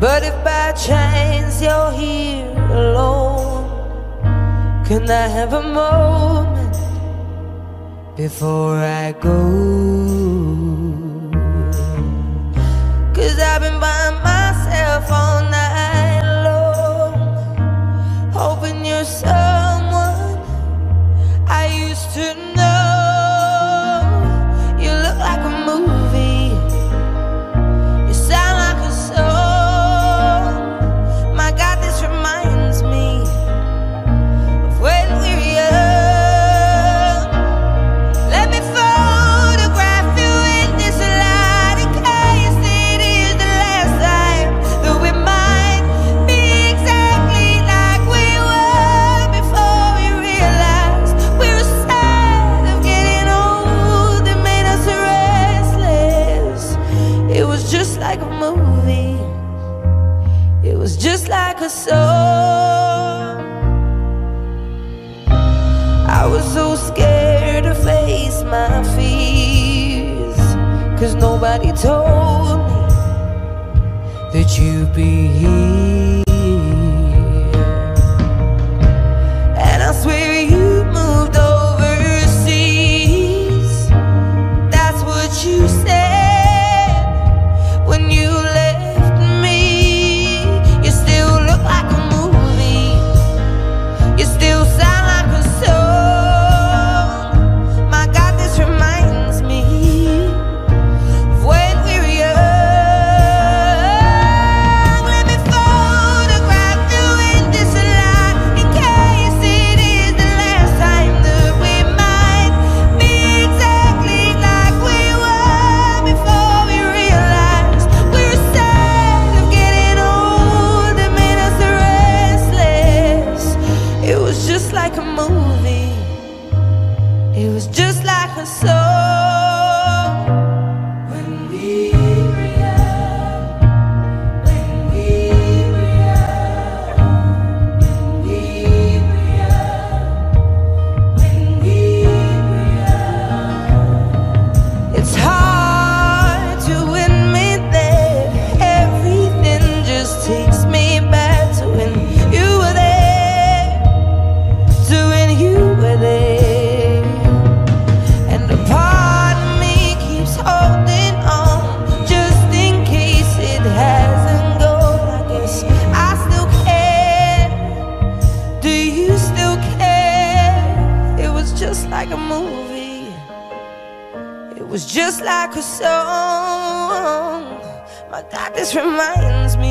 But if by chance you're here alone, can I have a moment before I go? Cause I've been by myself all night long, hoping you're someone I used to know. like a song. I was so scared to face my fears, cause nobody told me that you'd be here. It was just like a soul. like a movie. It was just like a song. My God, this reminds me.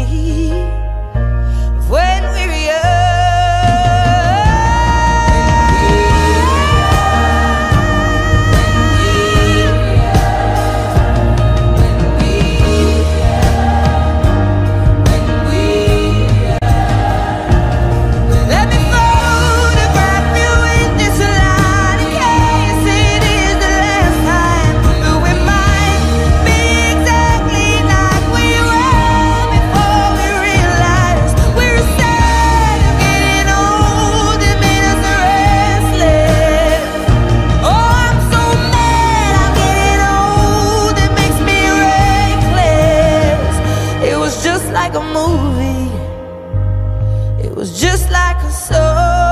just like a movie. It was just like a song.